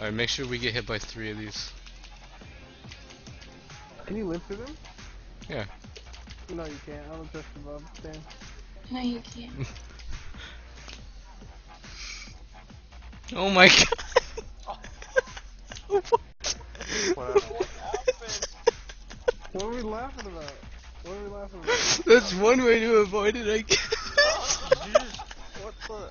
Alright, make sure we get hit by three of these. Can you live through them? Yeah. No, you can't. I don't trust above. Damn. No, you can't. Oh my god. What? What are we laughing about? What are we laughing about? That's one way to avoid it, I guess. what the?